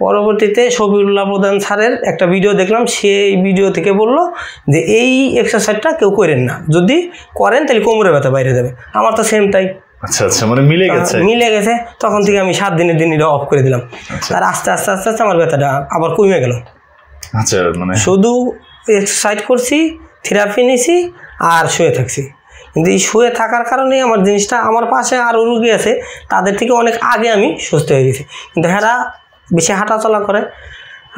পরবর্তীতে শফিউল্লাহ প্রধান স্যারের একটা ভিডিও দেখলাম সেই ভিডিও থেকে বলল যে এই এক্সারসাইজটা কেউ করেন না। যদি করেন তাহলে কোমরে ব্যথা বাইরে যাবে। আমার তো সেম তাই। আচ্ছা আচ্ছা মানে মিলে গেছে। মিলে গেছে তখন থেকে আমি সাত দিনের দিন এটা অফ করে দিলাম। আচ্ছা। আর আস্তে আস্তে আস্তে আস্তে আমার ব্যথাটা আবার কমে গেল। আচ্ছা মানে শুধু এক্সারসাইজ করছি থেরাপি নিছি আর শুয়ে থাকছি। কিন্তু এই শুয়ে থাকার কারণে আমার জিনিসটা আমার পাশে আরও রুগী আছে তাদের থেকে অনেক আগে আমি সুস্থ হয়ে গেছি। কিন্তু হেরা বেশি হাঁটাচলা করে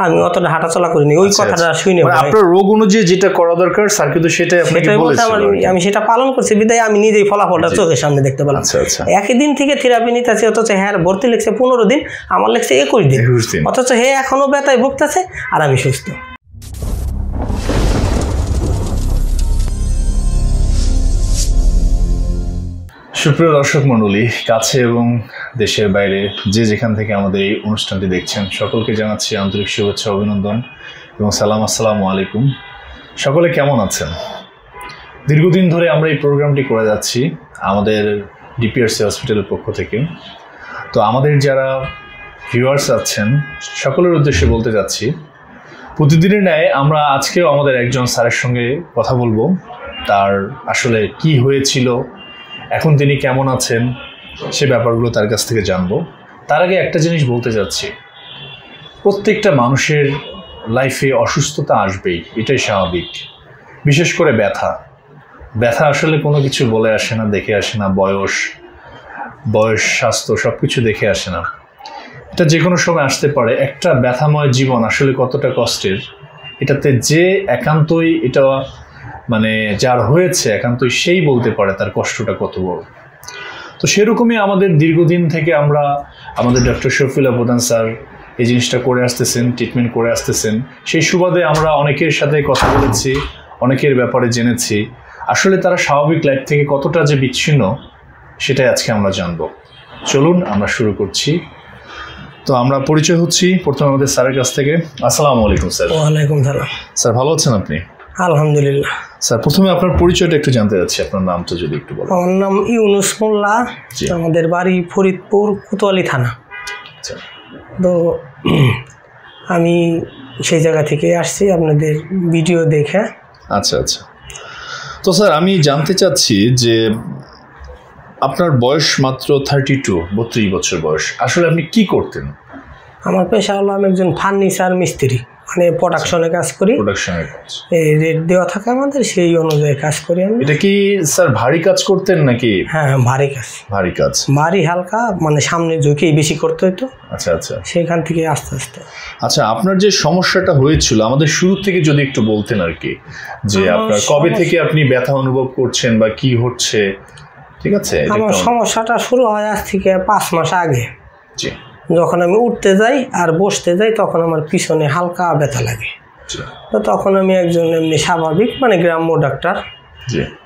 আমি অতটা হাঁটাচলা করিনি ওই আচ্ছা, কথাটা আচ্ছা। শুনে মানে আপনার রোগ অনুযায়ী যেটা করা দরকার স্যার কিন্তু সেটাই সেটাই বলতে। আমি সেটা পালন করছি বিদায় আমি নিজেই ফলাফলটা চোখের সামনে দেখতে পেলাম। আচ্ছা একই দিন থেকে থেরাপি নিতেছে অথচ হ্যাঁ ভর্তি লিখছে পনেরো দিন আমার লিখছে একুশ দিন। একুশ দিন। অথচ হে এখনও ব্যথায় ভুগতেছে আর আমি সুস্থ। সুপ্রিয় দর্শক মণ্ডলী কাছে এবং দেশের বাইরে যে যেখান থেকে আমাদের এই অনুষ্ঠানটি দেখছেন, সকলকে জানাচ্ছি আন্তরিক শুভেচ্ছা, অভিনন্দন এবং সালাম, আসসালামু আলাইকুম। সকলে কেমন আছেন? দীর্ঘদিন ধরে আমরা এই প্রোগ্রামটি করে যাচ্ছি আমাদের ডিপিআরসি হসপিটালের পক্ষ থেকে। তো আমাদের যারা ভিউয়ার্স আছেন, সকলের উদ্দেশ্যে বলতে যাচ্ছি প্রতিদিনের ন্যায় আমরা আজকেও আমাদের একজন স্যারের সঙ্গে কথা বলব। তার আসলে কি হয়েছিল, এখন তিনি কেমন আছেন সে ব্যাপারগুলো তার কাছ থেকে জানব। তার আগে একটা জিনিস বলতে চাচ্ছি প্রত্যেকটা মানুষের লাইফে অসুস্থতা আসবেই, এটাই স্বাভাবিক। বিশেষ করে ব্যথা। ব্যথা আসলে কোনো কিছু বলে আসে না, দেখে আসে না, বয়স বয়স, স্বাস্থ্য সব কিছু দেখে আসে না। এটা যে কোনো সময় আসতে পারে। একটা ব্যথাময় জীবন আসলে কতটা কষ্টের, এটাতে যে একান্তই এটা মানে যার হয়েছে, একান্তই সেই বলতে পারে তার কষ্টটা কত বড়। তো সেরকমই আমাদের দীর্ঘদিন থেকে আমরা আমাদের ডক্টর শফিলা প্রধান স্যার এই জিনিসটা করে আসতেছেন ট্রিটমেন্ট করে আসতেছেন। সেই সুবাদে আমরা অনেকের সাথে কথা বলেছি অনেকের ব্যাপারে জেনেছি। আসলে তারা স্বাভাবিক লাইফ থেকে কতটা যে বিচ্ছিন্ন সেটাই আজকে আমরা জানব। চলুন আমরা শুরু করছি। তো আমরা পরিচয় হচ্ছি প্রথমে আমাদের স্যারের কাছ থেকে। আসসালামু আলাইকুম স্যার। ওয়ালাইকুম সালাম। স্যার ভালো আছেন আপনি? আলহামদুলিল্লাহ। স্যার প্রথমে আপনার পরিচয়টা একটু জানতে চাচ্ছি আপনার নামটা যদি একটু বলেন। আমার নাম ইউনুস মোল্লা। আমাদের বাড়ি ফরিদপুর কোতোয়ালি থানা। আচ্ছা। তো আমি সেই জায়গা থেকে আসছি আপনাদের ভিডিও দেখে। আচ্ছা আচ্ছা। তো স্যার আমি জানতে চাচ্ছি যে আপনার বয়স মাত্র থার্টি টু বত্রিশ বছর বয়স। আসলে আপনি কি করতেন? আমার পেশা হলো আমি একজন ফার্নিচার মিস্ত্রি। মানে প্রোডাকশনে কাজ করি। প্রোডাকশনের কাজ। এই রেট দেওয়া থাকে আমাদের সেই অনুযায়ী কাজ করি আমি। এটা কি স্যার ভারী কাজ করতেন নাকি? হ্যাঁ হ্যাঁ, ভারী কাজ। ভারী কাজ। ভারী হালকা মানে সামনে ঝুঁকেই বেশি করতে হতো আচ্ছা আচ্ছা। সেখান থেকে আস্তে আস্তে। আচ্ছা আপনার যে সমস্যাটা হয়েছিল আমাদের শুরু থেকে যদি একটু বলতেন আর কি যে আপনার কবে থেকে আপনি ব্যথা অনুভব করছেন বা কি হচ্ছে? ঠিক আছে? আমার সমস্যাটা শুরু হয় আজ থেকে পাঁচ মাস আগে। জি। যখন আমি উঠতে যাই আর বসতে যাই তখন আমার পিছনে হালকা ব্যথা লাগে। তো তখন আমি একজন এমনি স্বাভাবিক মানে গ্রাম্য ডাক্তার।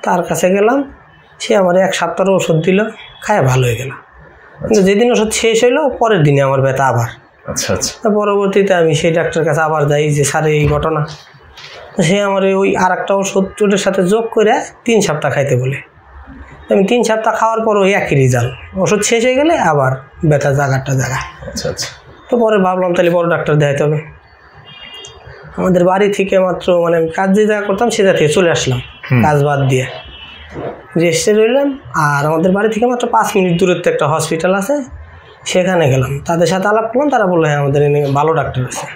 তার কাছে গেলাম সে আমার এক সপ্তাহের ওষুধ দিল খায় ভালো হয়ে গেল। কিন্তু যেদিন ওষুধ শেষ হইল পরের দিনে আমার ব্যথা আবার। আচ্ছা আচ্ছা। পরবর্তীতে আমি সেই ডাক্তারের কাছে আবার যাই যে স্যার এই ঘটনা। সে আমার ওই আর একটা ওষুধ ওটার সাথে যোগ করে তিন সপ্তাহ খাইতে বলে। আমি তিন সপ্তাহ খাওয়ার পর ওই একই রেজাল্ট ওষুধ শেষ হয়ে গেলে আবার ব্যথা জায়গাটা জায়গা আচ্ছা আচ্ছা। তো পরে ভাবলাম তাহলে বড় ডাক্তার দেখাতে হবে। আমাদের বাড়ি থেকে মাত্র মানে কাজ যে জায়গা করতাম সে জায়গা থেকে চলে আসলাম। কাজ বাদ দিয়ে। রেস্টে রইলাম আর আমাদের বাড়ি থেকে মাত্র পাঁচ মিনিট দূরত্বে একটা হসপিটাল আছে। সেখানে গেলাম। তাদের সাথে আলাপ করলাম তারা বলল হ্যাঁ আমাদের এনে ভালো ডাক্তার আছে।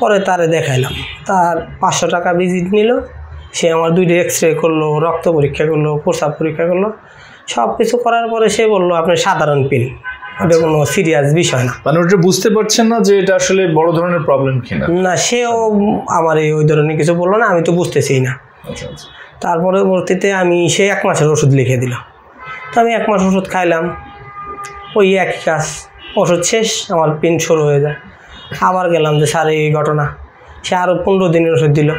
পরে তারে দেখাইলাম। তার পাঁচশো টাকা ভিজিট নিল। সে আমার দুইটা এক্স রে করল রক্ত পরীক্ষা করল প্রস্রাব পরীক্ষা করল। সব কিছু করার পরে সে বলল আপনি সাধারণ পিন। এটা কোনো সিরিয়াস বিষয় না। মানে ওটা বুঝতে পারছেন না যে এটা আসলে বড় ধরনের প্রবলেম কিনা? না সেও আমার এই ওই ধরনের কিছু বলল না আমি তো বুঝতেছি না। আচ্ছা আচ্ছা। পরবর্তীতে আমি সে এক মাসের ওষুধ লিখে দিল। তো আমি এক মাস ওষুধ খাইলাম। ওই একই কাজ ওষুধ শেষ আমার পিন শুরু হয়ে যায়। আবার গেলাম যে স্যার এই ঘটনা। সে আরও পনেরো দিনের ওষুধ দিল।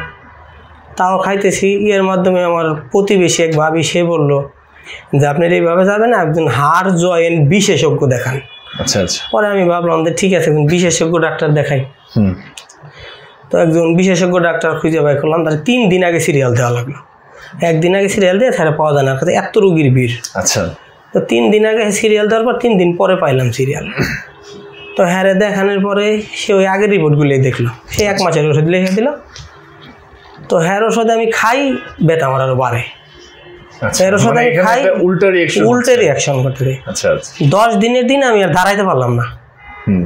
তাও খাইতেছি। ইয়ের মাধ্যমে আমার প্রতিবেশী এক ভাবি সে বলল যে আপনার এইভাবে যাবেন একজন হাড় জয়েন্ট বিশেষজ্ঞ দেখান। আচ্ছা আচ্ছা। পরে আমি ভাবলাম যে ঠিক আছে একজন বিশেষজ্ঞ ডাক্তার দেখাই। হুম। তো একজন বিশেষজ্ঞ ডাক্তার খুঁজে বাই করলাম তার তিন দিন আগে সিরিয়াল দেওয়া লাগল। একদিন আগে সিরিয়াল দিয়ে তাহলে পাওয়া যায় না এত রুগীর ভিড়। আচ্ছা। তো তিন দিন আগে সিরিয়াল দেওয়ার পর তিন দিন পরে পাইলাম সিরিয়াল তো হ্যাঁ রে দেখানোর পরে সে ওই আগের রিপোর্টগুলোই দেখল। সে এক মাসের ওষুধ লিখে দিল। তো হ্যার ওষুধ আমি খাই ব্যথা আমার আরও বাড়ে। আচ্ছা এর মানে আমি খাই, উল্টা রিঅ্যাকশন উল্টে রিয়াকশন করতে আচ্ছা আচ্ছা। দশ দিনের দিন আমি আর দাঁড়াইতে পারলাম না।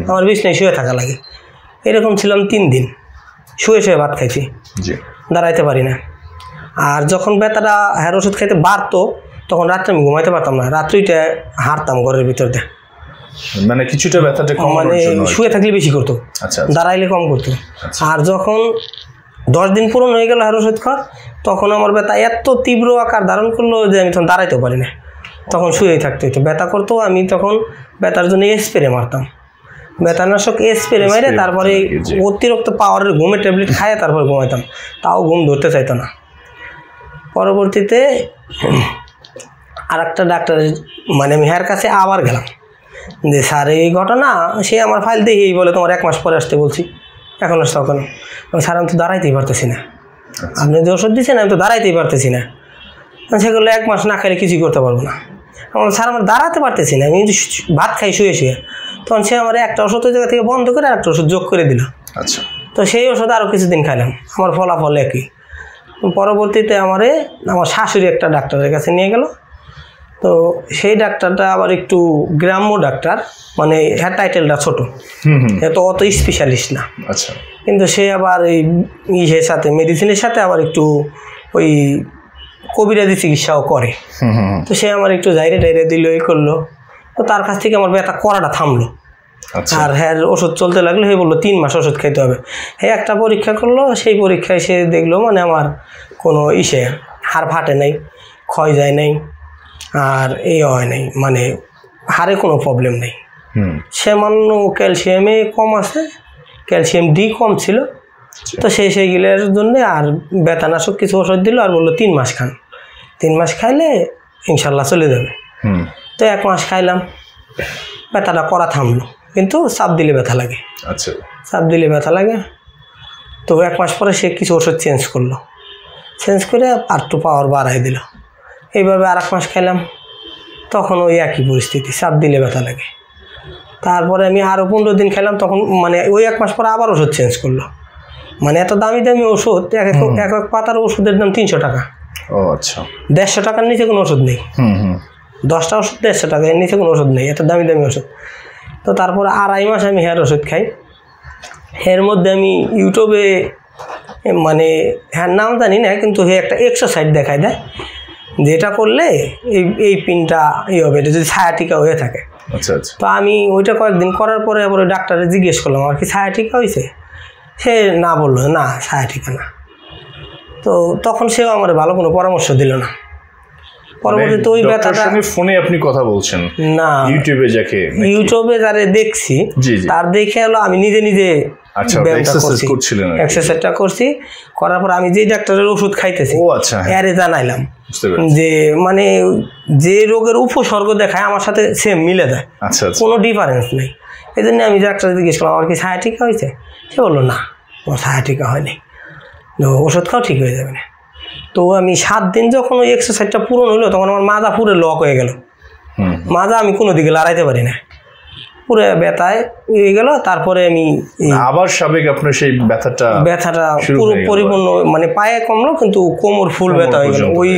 আমার বিছনায় শুয়ে থাকা লাগে। এরকম ছিলাম তিন দিন। শুয়ে শুয়ে ভাত খাইছি। দাঁড়াইতে পারি না। আর যখন ব্যথাটা হ্যার ওষুধ খাইতে বাড়তো তখন রাত্রে আমি ঘুমাইতে পারতাম না। রাত্রিটা হারতাম ঘরের ভিতর দিয়ে। মানে কিছুটা ব্যথাটা কমানোর মানে জন্য শুয়ে থাকলে বেশি করতো। আচ্ছা দাঁড়াইলে কম করতো। আর যখন দশ দিন পূরণ হয়ে গেল হ্যার ওষুধ খাওয়ার তখন আমার ব্যথা এত তীব্র আকার ধারণ করল যে আমি তখন দাঁড়াইতেও পারি না তখন শুয়েই থাকতে হতো ব্যথা করতো আমি তখন ব্যথার জন্য স্প্রে মারতাম। ব্যথানাশক স্প্রে মেরে তারপরে। অতিরিক্ত পাওয়ারের ঘুমের ট্যাবলেট খাইয়ে তারপরে ঘুমাইতাম। তাও ঘুম ধরতে চাইতো না। পরবর্তীতে আর একটা ডাক্তারের মানে আমি হ্যার কাছে আবার গেলাম। যে স্যার এই ঘটনা সে আমার ফাইল দিয়ে বলে তোমার এক মাস পরে আসতে বলছি। এখন আসতে কেন আমি, স্যার আমি তো দাঁড়াইতেই পারতেছি না। আপনি যে ওষুধ দিচ্ছেন আমি তো দাঁড়াইতেই পারতেছি না। সেগুলো এক মাস না খাইলে কিছুই করতে পারব না। আমার স্যার আমার দাঁড়াতে পারতেছি না। আমি ভাত খাই শুয়ে শুয়ে। তখন সে আমার একটা ওষুধ ওই জায়গা থেকে বন্ধ করে আর একটা ওষুধ যোগ করে দিল। আচ্ছা। তো সেই ওষুধ আরও কিছুদিন খাইলাম। আমার ফলাফল একই। পরবর্তীতে আমারে আমার শাশুড়ি একটা ডাক্তারের কাছে নিয়ে গেল। তো সেই ডাক্তারটা আবার একটু গ্রাম্য ডাক্তার মানে হ্যাঁ টাইটেলটা ছোট। এত অত স্পেশালিস্ট না। আচ্ছা। কিন্তু সে আবার এই ইসের সাথে মেডিসিনের সাথে আবার একটু ওই কবিরাজি চিকিৎসাও করে। তো সে আমার একটু জাইরে টাইরে দিল এই করল। তো তার কাছ থেকে আমার ব্যথা করাটা থামলো। আচ্ছা। আর হ্যাঁ ওষুধ চলতে লাগল হে বলল তিন মাস ওষুধ খেতে হবে। হে একটা পরীক্ষা করল সেই পরীক্ষায় সে দেখল মানে আমার কোনো ইসে হাড় ফাটে নাই ক্ষয় যায় নাই। আর এই হয় নাই মানে হাড়ে কোনো প্রবলেম নেই। সামান্য ক্যালসিয়ামে কম আছে ক্যালসিয়াম ডি কম ছিল। তো সেই সেইগুলোর জন্য আর ব্যথানাশক কিছু ওষুধ দিল আর বলল তিন মাস খান। তিন মাস খাইলে ইনশাল্লাহ চলে যাবে। তো এক মাস খাইলাম ব্যথাটা করা থামলো। কিন্তু চাপ দিলে ব্যথা লাগে। আচ্ছা। চাপ দিলে ব্যথা লাগে। তো এক মাস পরে সে কিছু ওষুধ চেঞ্জ করল। চেঞ্জ করে আর একটু পাওয়ার বাড়াই দিল। এইভাবে আর এক মাস খেলাম তখন ওই একই পরিস্থিতি চাপ দিলে ব্যথা লাগে। তারপরে আমি আরও পনেরো দিন খেলাম তখন মানে ওই এক মাস পরে আবার ওষুধ চেঞ্জ করল। মানে এত দামি দামি ওষুধ এক এক এক এক পাতার ওষুধের দাম তিনশো টাকা। ও আচ্ছা। দেড়শো টাকার নিচে কোনো ওষুধ নেই। হুম হুম। দশটা ওষুধ দেড়শো টাকা এর নিচে কোনো ওষুধ নেই এত দামি দামি ওষুধ। তো তারপর আড়াই মাস আমি হেয়ার ওষুধ খাই। এর মধ্যে আমি ইউটিউবে মানে হ্যাঁ নাম জানি না কিন্তু হে একটা এক্সারসাইজ দেখায় দেয়। যেটা করলে এই এই পিনটা এই হবে এটা যদি ছায়াটিকা হয়ে থাকে। আচ্ছা আচ্ছা। তো আমি ওইটা কয়েকদিন করার পরে আবার ওই ডাক্তারে জিজ্ঞেস করলাম আর কি ছায়াটিকা হয়েছে সে না বলল না ছায়াটিকা না। তো তখন সেও আমার ভালো কোনো পরামর্শ দিল না। পরবর্তীতে ওই ডক্টরের ব্যথাটা ফোনে আপনি কথা বলছেন। না। ইউটিউবে যাকে ইউটিউবে যারে দেখছি। তার দেখে হলো আমি নিজে নিজে আচ্ছা করছি। এক্সারসাইজটা করার পর আমি যেই ডাক্তারের ওষুধ খাইতেছি ও আচ্ছা হ্যাঁ। এরে জানাইলাম। যে মানে যে রোগের উপসর্গ দেখায় আমার সাথে সেম মিলে যায়। আচ্ছা কোনো ডিফারেন্স নেই। এই জন্য আমি ডাক্তার জিজ্ঞেস করলাম আমার কি ছায়াটিকা হয়েছে? সে বলল না আমার ছায়াটিকা হয়নি। তো ওষুধ খাও ঠিক হয়ে যাবে না। তো আমি সাত দিন যখন ওই এক্সারসাইজটা পূরণ হলো তখন আমার মাজা পুরো লক হয়ে গেল। মাজা আমি কোনো দিকে লড়াইতে পারি না। পুরো ব্যথায় হয়ে গেল তারপরে আমি আবার সাবেক আপনার সেই ব্যথাটা ব্যথাটা পুরো পরিপূর্ণ মানে পায়ে কমলো কিন্তু কোমর ফুল ব্যথা হয়ে গেল। ওই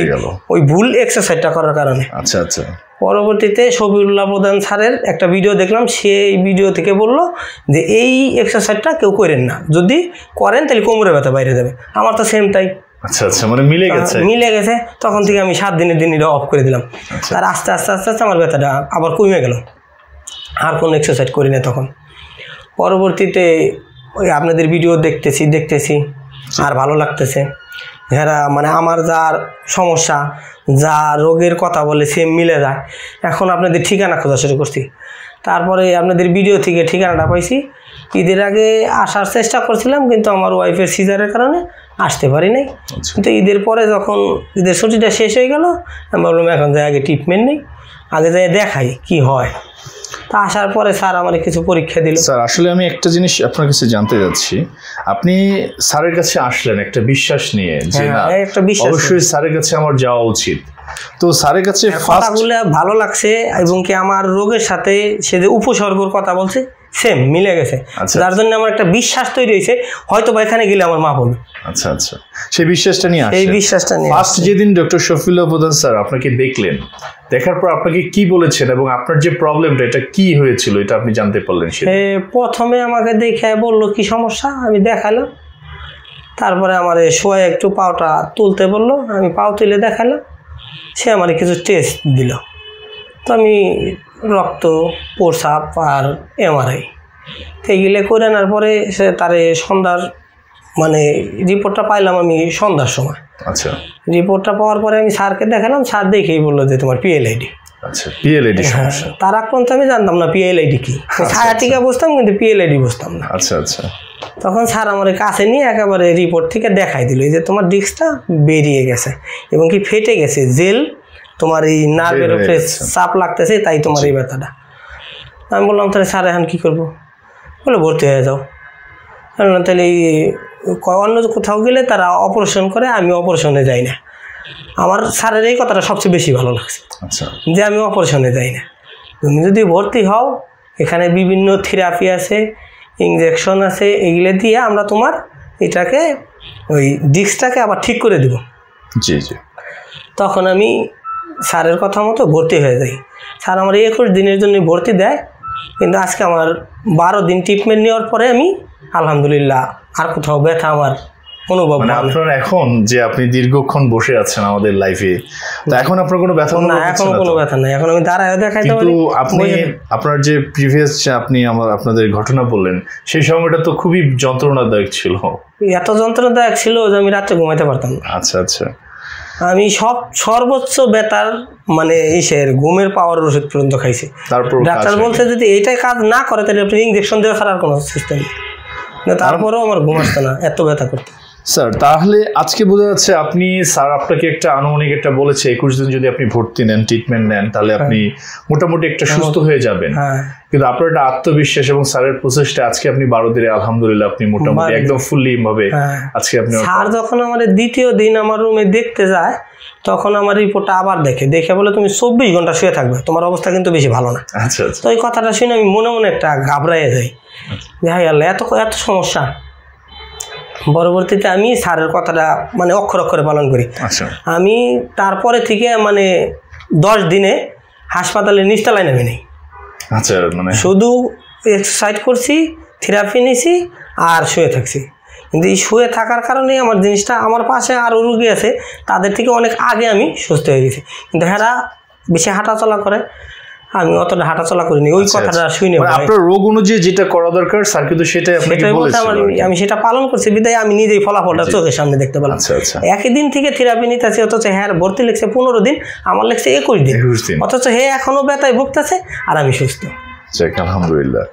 ওই ভুল এক্সারসাইজটা করার কারণে। আচ্ছা আচ্ছা। পরবর্তীতে শফিউল্লাহ প্রধান স্যারের একটা ভিডিও দেখলাম সেই ভিডিও থেকে বলল যে এই এক্সারসাইজটা কেউ করেন না। যদি করেন তাহলে কোমরে ব্যথা বাইরে যাবে। আমার তো সেম তাই। আচ্ছা আচ্ছা মানে মিলে গেছে। মিলে গেছে তখন থেকে আমি সাত দিনের দিন এটা অফ করে দিলাম। আচ্ছা। আর আস্তে আস্তে আস্তে আস্তে আমার ব্যথাটা আবার কমে গেল। আর কোনো এক্সারসাইজ করি না তখন। পরবর্তীতে ওই আপনাদের ভিডিও দেখতেছি দেখতেছি আর ভালো লাগতেছে। যারা মানে আমার যার সমস্যা যা রোগের কথা বলে সে মিলে যায়। এখন আপনাদের ঠিকানা খোঁজা শুরু করছি। তারপরে আপনাদের ভিডিও থেকে ঠিকানাটা পাইছি। ঈদের আগে আসার চেষ্টা করছিলাম কিন্তু আমার ওয়াইফের সিজারের কারণে আসতে পারি নাই। আচ্ছা। কিন্তু ঈদের পরে যখন ঈদের ছুটিটা শেষ হয়ে গেল আমি ভাবলাম এখন যাই আগে ট্রিটমেন্ট নেই আগে যাই দেখাই কি হয়। তা আসার পরে স্যার আমার কিছু পরীক্ষা দিল। স্যার আসলে আমি একটা জিনিস আপনার কাছে জানতে যাচ্ছি। আপনি স্যারের কাছে আসলেন একটা বিশ্বাস নিয়ে যে হ্যাঁ, না একটা বিশ্বাস অবশ্যই স্যারের কাছে আমার যাওয়া উচিত। তো স্যারের কাছে ফার্স্ট কথাগুলো ভালো লাগছে এবং কি আমার রোগের সাথে সে যে উপসর্গর কথা বলছে সেম মিলে গেছে। আচ্ছা। যার জন্য আমার একটা বিশ্বাস তৈরি হয়েছে হয়তো বা এখানে গেলে আমার মা হবে আচ্ছা আচ্ছা। সেই বিশ্বাসটা নিয়ে এই বিশ্বাসটা নিয়ে ফার্স্ট যেদিন ডক্টর শফিউল্লাহ প্রধান স্যার আপনাকে দেখলেন দেখার পর আপনাকে কি বলেছেন এবং আপনার যে প্রবলেমটা এটা কি হয়েছিল এটা আপনি জানতে পারলেন প্রথমে আমাকে দেখে বলল কি সমস্যা? আমি দেখালাম। তারপরে আমার শোয়ে একটু পাওটা তুলতে বলল আমি পাও তুলে দেখালাম। সে আমার কিছু টেস্ট দিল। তো আমি রক্ত প্রসাব আর এমআরআই এইগুলো করে আনার পরে সে তারে সন্ধ্যার মানে রিপোর্টটা পাইলাম আমি সন্ধ্যার সময়। আচ্ছা। রিপোর্টটা পাওয়ার পরে আমি স্যারকে দেখালাম স্যার দেখেই বলল যে তোমার পিএলআইডি আচ্ছা পিএলএডি হ্যাঁ সমস্যা। তার আগ পর্যন্ত আমি জানতাম না পিএলআইডি কি। ছায়াটিকা বুঝতাম কিন্তু পিএলআইডি বুঝতাম না। আচ্ছা আচ্ছা। তখন স্যার আমার কাছে নিয়ে একেবারে রিপোর্ট থেকে দেখাই দিল এই যে তোমার ডিস্কটা বেরিয়ে গেছে এবং কি ফেটে গেছে জেল তোমার এই নার্ভের উপরে চাপ লাগতেছে তাই তোমার এই ব্যথাটা। আমি বললাম তাহলে স্যার এখন কী করব? বলে ভর্তি হয়ে যাও। তাহলে এই অন্য কোথাও গেলে তারা অপারেশন করে আমি অপারেশনে যাই না। আমার স্যারের এই কথাটা সবচেয়ে বেশি ভালো লাগছে। আচ্ছা। যে আমি অপারেশনে যাই না। তুমি যদি ভর্তি হও এখানে বিভিন্ন থেরাপি আছে ইঞ্জেকশন আছে এগুলো দিয়ে আমরা তোমার এটাকে ওই ডিস্কটাকে আবার ঠিক করে দেব। জি জি। তখন আমি স্যারের কথা মতো ভর্তি হয়ে যাই। স্যার আমার একুশ দিনের জন্য ভর্তি দেয় কিন্তু আজকে আমার বারো দিন ট্রিটমেন্ট নেওয়ার পরে আমি আলহামদুলিল্লাহ আর কোথাও ব্যথা আমার অনুভব মানে। আপনার এখন যে আপনি দীর্ঘক্ষণ বসে আছেন আমাদের লাইফে তো এখন আপনার কোনো ব্যথা না এখন কোনো ব্যথা নাই। এখন আমি দাঁড়ায় দেখাইতে কিন্তু আপনি আপনার যে প্রিভিয়াস আপনি আমার আপনাদের ঘটনা বললেন সেই সময়টা তো খুবই যন্ত্রণাদায়ক ছিল। এত যন্ত্রণাদায়ক ছিল যে আমি রাত্রে ঘুমাইতে পারতাম না। আচ্ছা আচ্ছা। আমি সব সর্বোচ্চ বেতার মানে ইসের ঘুমের পাওয়ার ওষুধ পর্যন্ত খাইছি। তারপর ডাক্তার বলছে যদি এইটাই কাজ না করে তাহলে আপনি ইঞ্জেকশন দেওয়া ছাড়া আর কোনো সিস্টেম নেই। না তারপরেও আমার ঘুম আসতো না এত ব্যথা করতো। স্যার তাহলে আজকে বোঝা যাচ্ছে আপনি স্যার আপনাকে একটা আনুমানিক একটা বলেছে একুশ দিন যদি আপনি ভর্তি নেন ট্রিটমেন্ট নেন তাহলে আপনি মোটামুটি একটা সুস্থ হয়ে যাবেন। হ্যাঁ। কিন্তু আপনার একটা আত্মবিশ্বাস এবং স্যারের প্রচেষ্টা আজকে আপনি বারো দিনে আলহামদুলিল্লাহ আপনি মোটামুটি একদম ফুললি ভাবে হ্যাঁ। আজকে আপনি স্যার যখন আমার দ্বিতীয় দিন আমার রুমে দেখতে যায় তখন আমার রিপোর্টটা আবার দেখে। দেখে বলে তুমি চব্বিশ ঘণ্টা শুয়ে থাকবে। তোমার অবস্থা কিন্তু বেশি ভালো না। আচ্ছা আচ্ছা। তো ওই কথাটা শুনে আমি মনে মনে একটা ঘাবড়াইয়ে যাই। যে হাই আল্লাহ এত এত সমস্যা। পরবর্তীতে আমি স্যারের কথাটা মানে অক্ষর অক্ষরে পালন করি। আচ্ছা। আমি তারপরে থেকে মানে দশ দিনে হাসপাতালে নিচতলায় নেমে নেই। আচ্ছা মানে? শুধু এক্সারসাইজ করছি থেরাপি নিছি আর শুয়ে থাকছি। কিন্তু এই শুয়ে থাকার কারণেই আমার জিনিসটা আমার পাশে আরও রুগী আছে তাদের থেকে অনেক আগে আমি সুস্থ হয়ে গেছি। কিন্তু হেরা বেশি হাঁটাচলা করে আমি অতটা হাঁটাচলা করিনি ওই আচ্ছা, কথাটা আচ্ছা। শুনে মানে আপনার রোগ অনুযায়ী যেটা করা দরকার স্যার কিন্তু সেটাই আপনাকে বলতে আমার আমি সেটা পালন করছি বিদায় আমি নিজেই ফলাফলটা চোখের সামনে দেখতে পেলাম। আচ্ছা একই দিন থেকে থেরাপি নিতেছে অথচ হ্যাঁ ভর্তি লিখছে পনেরো দিন আমার লিখছে একুশ দিন। অথচ হে এখনও ব্যথায় ভুগতেছে আর আমি সুস্থ। যাক আলহামদুলিল্লাহ।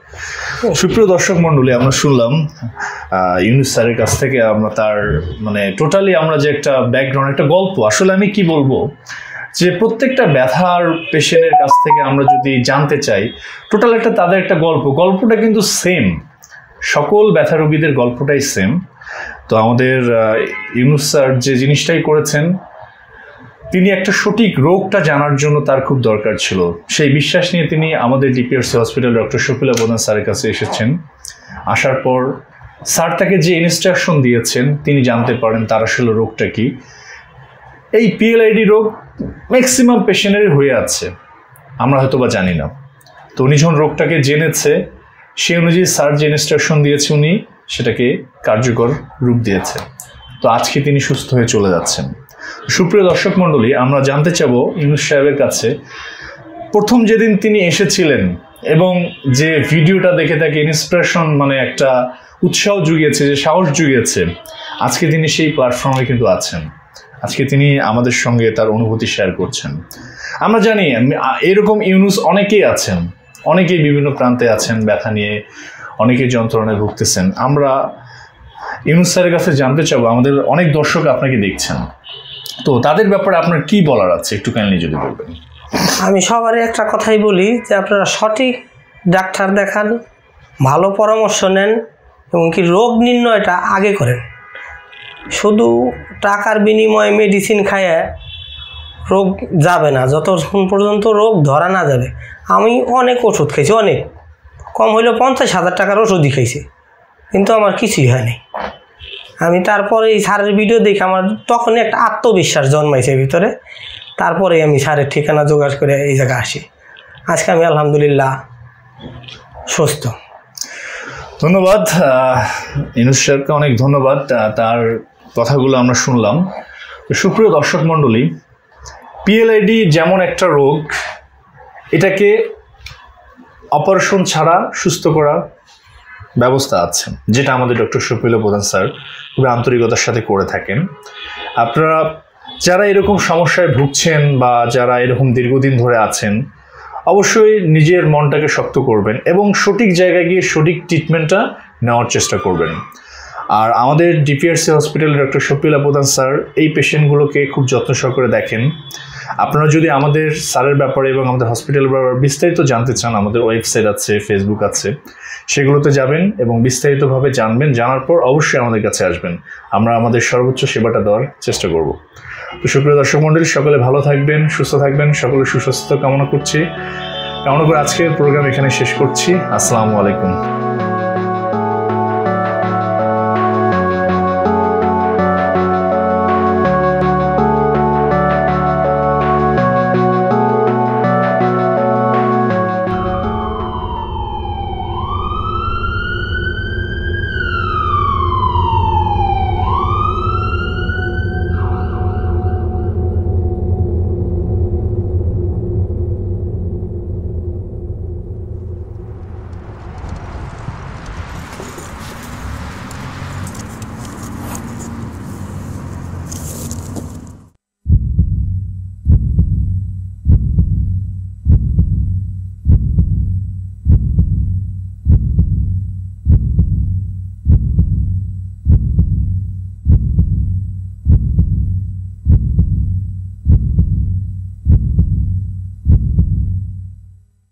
সুপ্রিয় দর্শক মন্ডলী আমরা শুনলাম ইউনুস স্যারের কাছ থেকে আমরা তার মানে টোটালি আমরা যে একটা ব্যাকগ্রাউন্ড একটা গল্প। আসলে আমি কি বলব? যে প্রত্যেকটা ব্যথার পেশেন্টের কাছ থেকে আমরা যদি জানতে চাই টোটাল একটা তাদের একটা গল্প। গল্পটা কিন্তু সেম সকল ব্যথা রোগীদের গল্পটাই সেম তো আমাদের ইউনুস স্যার যে জিনিসটাই করেছেন, তিনি একটা সঠিক রোগটা জানার জন্য তার খুব দরকার ছিল। সেই বিশ্বাস নিয়ে তিনি আমাদের ডিপিআরসি হসপিটাল ডক্টর শফিলা প্রধান স্যারের কাছে এসেছেন। আসার পর স্যার তাকে যে ইনস্ট্রাকশন দিয়েছেন, তিনি জানতে পারেন তার আসলে রোগটা কি। এই পিএলআইডি রোগ ম্যাক্সিমাম পেশেন্টের হয়ে আছে। আমরা হয়তো বা জানি না। তো উনি যখন রোগটাকে জেনেছে, সেই অনুযায়ী স্যার যে ইনস্ট্রাকশন দিয়েছে উনি, সেটাকে কার্যকর রূপ দিয়েছে। তো আজকে তিনি সুস্থ হয়ে চলে যাচ্ছেন। সুপ্রিয় দর্শক মণ্ডলী, আমরা জানতে চাবো ইউনুস সাহেবের কাছে, প্রথম যেদিন তিনি এসেছিলেন এবং যে ভিডিওটা দেখে তাকে ইন্সপিরেশন মানে একটা উৎসাহ জুগিয়েছে, যে সাহস জুগিয়েছে, আজকে তিনি সেই প্ল্যাটফর্মে কিন্তু আছেন। আজকে তিনি আমাদের সঙ্গে তার অনুভূতি শেয়ার করছেন। আমরা জানি এরকম ইউনুস অনেকেই আছেন, অনেকেই বিভিন্ন প্রান্তে আছেন, ব্যথা নিয়ে অনেকেই যন্ত্রণায় ভুগতেছেন। আমরা ইউনুস স্যারের কাছে জানতে চাবো, আমাদের অনেক দর্শক আপনাকে দেখছেন। তো তাদের ব্যাপারে আপনার কি বলার আছে? একটু কাইন্ডলি যদি বলবেন। আমি সবারই একটা কথাই বলি যে আপনারা সঠিক ডাক্তার দেখান, ভালো পরামর্শ নেন এবং কি রোগ নির্ণয়টা আগে করেন। শুধু টাকার বিনিময়ে মেডিসিন খাইয়ে রোগ যাবে না। যতক্ষণ পর্যন্ত রোগ ধরা না যাবে। আমি অনেক ওষুধ খেয়েছি অনেক। কম হইলেও পঞ্চাশ হাজার টাকার ওষুধই খাইছে। কিন্তু আমার কিছুই হয়নি আমি তারপরে এই স্যারের ভিডিও দেখে আমার তখনই একটা আত্মবিশ্বাস জন্মাইছে ভিতরে। তারপরে আমি স্যারের ঠিকানা জোগাড় করে এই জায়গায় আসি। আজকে আমি আলহামদুলিল্লাহ সুস্থ। ধন্যবাদ ইনুস অনেক ধন্যবাদ তার কথাগুলো আমরা শুনলাম। তো সুপ্রিয় দর্শক মণ্ডলী পিএলআইডি যেমন একটা রোগ, এটাকে অপারেশন ছাড়া সুস্থ করা ব্যবস্থা আছে, যেটা আমাদের ডক্টর সুপ্রিয় প্রধান স্যার খুবই আন্তরিকতার সাথে করে থাকেন। আপনারা যারা এরকম সমস্যায় ভুগছেন বা যারা এরকম দীর্ঘদিন ধরে আছেন, অবশ্যই নিজের মনটাকে শক্ত করবেন এবং সঠিক জায়গায় গিয়ে সঠিক ট্রিটমেন্টটা নেওয়ার চেষ্টা করবেন। আর আমাদের ডিপিআরসি হসপিটাল ডক্টর শপিলা প্রধান স্যার, এই পেশেন্টগুলোকে খুব যত্ন সহকারে দেখেন। আপনারা যদি আমাদের স্যারের ব্যাপারে এবং আমাদের হসপিটালের ব্যাপারে বিস্তারিত জানতে চান, আমাদের ওয়েবসাইট আছে, ফেসবুক আছে, সেগুলোতে যাবেন এবং বিস্তারিতভাবে জানবেন। জানার পর অবশ্যই আমাদের কাছে আসবেন। আমরা আমাদের সর্বোচ্চ সেবাটা দেওয়ার চেষ্টা করব। তো সুপ্রিয় দর্শক মণ্ডলী, সকলে ভালো থাকবেন, সুস্থ থাকবেন, সকলে সুস্বাস্থ্য কামনা করছি। কামনা করে আজকের প্রোগ্রাম এখানে শেষ করছি। আসসালামু আলাইকুম।